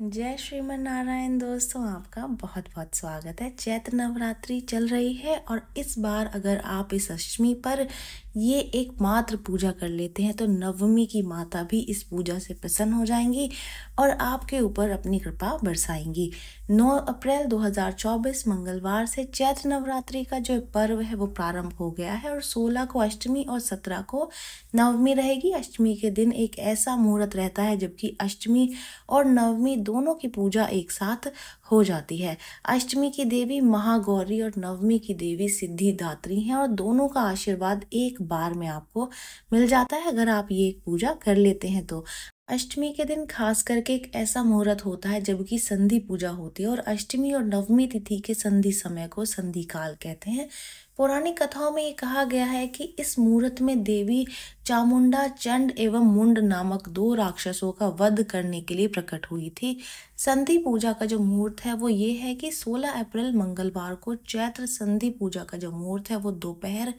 जय श्रीमन नारायण दोस्तों, आपका बहुत बहुत स्वागत है। चैत्र नवरात्रि चल रही है और इस बार अगर आप इस अष्टमी पर ये एकमात्र पूजा कर लेते हैं तो नवमी की माता भी इस पूजा से प्रसन्न हो जाएँगी और आपके ऊपर अपनी कृपा बरसाएँगी। 9 अप्रैल 2024 मंगलवार से चैत्र नवरात्रि का जो पर्व है, वो प्रारंभ हो गया है और 16 को अष्टमी और 17 को नवमी रहेगी। अष्टमी के दिन एक ऐसा मुहूर्त रहता है, जबकि अष्टमी और नवमी दोनों की पूजा एक साथ हो जाती है। अष्टमी की देवी महागौरी और नवमी की देवी सिद्धिदात्री हैं और दोनों का आशीर्वाद एक बार में आपको मिल जाता है अगर आप ये पूजा कर लेते हैं तो। अष्टमी के दिन खास करके एक ऐसा मुहूर्त होता है जबकि संधि पूजा होती है और अष्टमी और नवमी तिथि के संधि समय को संधि काल कहते हैं। पौराणिक कथाओं में ये कहा गया है कि इस मुहूर्त में देवी चामुंडा चंड एवं मुंड नामक दो राक्षसों का वध करने के लिए प्रकट हुई थी। संधि पूजा का जो मुहूर्त है, वो ये है कि 16 अप्रैल मंगलवार को चैत्र संधि पूजा का जो मुहूर्त है, वो दोपहर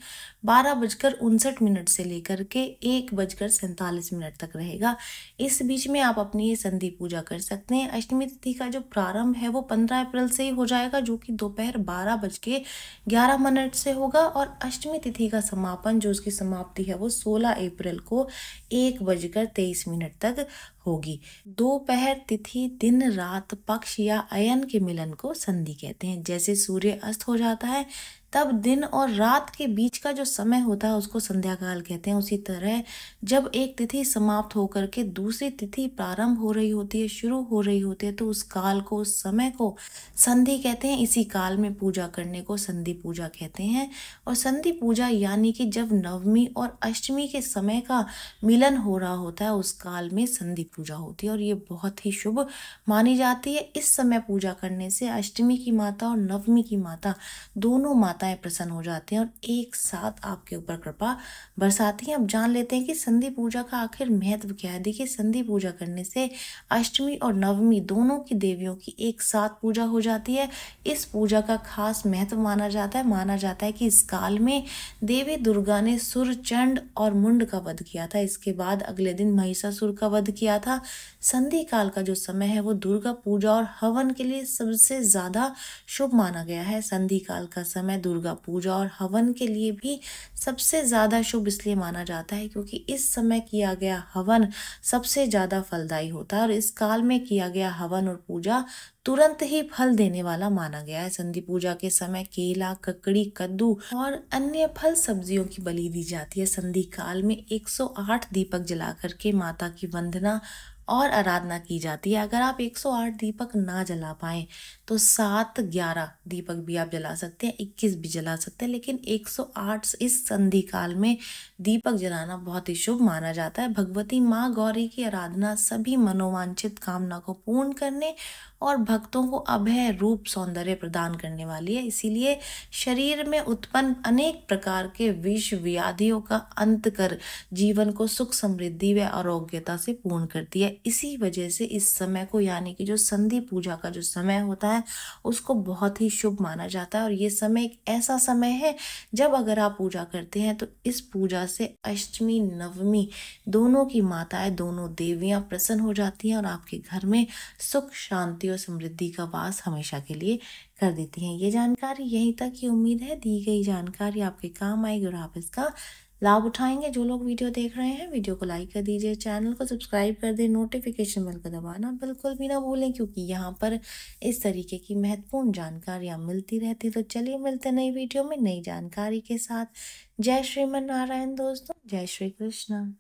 बारह बजकर उनसठ मिनट से लेकर के एक बजकर सैंतालीस मिनट तक रहेगा। इस बीच में आप अपनी ये संधि पूजा कर सकते हैं। अष्टमी तिथि का जो प्रारंभ है, वो पंद्रह अप्रैल से ही हो जाएगा, जो कि दोपहर बारह बज के ग्यारह मिनट से होगा। और अष्टमी तिथि का समापन, जो उसकी समाप्ति है, वो सोलह अप्रैल को एक बजकर तेईस मिनट तक होगी। दोपहर तिथि, दिन, रात, पक्ष या अयन के मिलन को संधि कहते हैं। जैसे सूर्य अस्त हो जाता है, तब दिन और रात के बीच का जो समय होता है, उसको संध्या काल कहते हैं। उसी तरह जब एक तिथि समाप्त होकर के दूसरी तिथि प्रारंभ हो रही होती है, शुरू हो रही होती है तो उस काल को, उस समय को संधि कहते हैं। इसी काल में पूजा करने को संधि पूजा कहते हैं। और संधि पूजा यानी कि जब नवमी और अष्टमी के समय का मिलन हो रहा होता है, उस काल में संधि पूजा होती है और ये बहुत ही शुभ मानी जाती है। इस समय पूजा करने से अष्टमी की माता और नवमी की माता दोनों माता माताएँ प्रसन्न हो जाती हैं और एक साथ आपके ऊपर कृपा बरसाती हैं। अब जान लेते हैं कि संधि पूजा का आखिर महत्व क्या है। देखिए, संधि पूजा करने से अष्टमी और नवमी दोनों की देवियों की एक साथ पूजा हो जाती है। इस पूजा का खास महत्व माना जाता है। माना जाता है कि इस काल में देवी दुर्गा ने सुर, चंड और मुंड का वध किया था। इसके बाद अगले दिन महिषासुर का वध किया था। संधि काल का जो समय है, वो दुर्गा पूजा और हवन के लिए सबसे ज़्यादा शुभ माना गया है। संधि काल का समय दुर्गा पूजा और हवन के लिए भी सबसे ज़्यादा शुभ इसलिए माना जाता है क्योंकि इस समय किया गया हवन सबसे ज़्यादा फलदायी होता है और इस काल में किया गया हवन और पूजा तुरंत ही फल देने वाला माना गया है। संधि पूजा के समय केला, ककड़ी, कद्दू और अन्य फल सब्जियों की बलि दी जाती है। संधि काल में 108 दीपक जला करके माता की वंदना और आराधना की जाती है। अगर आप 108 दीपक ना जला पाएँ तो सात ग्यारह दीपक भी आप जला सकते हैं 21 भी जला सकते हैं, लेकिन 108 इस संधि काल में दीपक जलाना बहुत ही शुभ माना जाता है। भगवती माँ गौरी की आराधना सभी मनोवांछित कामना को पूर्ण करने और भक्तों को अभय रूप सौंदर्य प्रदान करने वाली है। इसीलिए शरीर में उत्पन्न अनेक प्रकार के विष व्याधियों का अंत कर जीवन को सुख समृद्धि व आरोग्यता से पूर्ण करती है। इसी वजह से इस समय को यानी कि जो संधि पूजा का जो समय होता है, उसको बहुत ही शुभ माना जाता है। और ये समय एक ऐसा समय है, जब अगर आप पूजा करते हैं तो इस पूजा से अष्टमी, नवमी दोनों की माताएँ, दोनों देवियाँ प्रसन्न हो जाती हैं और आपके घर में सुख, शांति और समृद्धि का वास हमेशा के लिए कर देती हैं। ये जानकारी यहीं तक की उम्मीद है। दी गई जानकारी आपके काम आएगी और आप इसका लाभ उठाएँगे। जो लोग वीडियो देख रहे हैं, वीडियो को लाइक कर दीजिए, चैनल को सब्सक्राइब कर दें, नोटिफिकेशन बेल को दबाना बिल्कुल भी ना भूलें, क्योंकि यहाँ पर इस तरीके की महत्वपूर्ण जानकारियाँ मिलती रहती तो चलिए मिलते नई वीडियो में नई जानकारी के साथ। जय श्रीमन नारायण दोस्तों, जय श्री कृष्ण।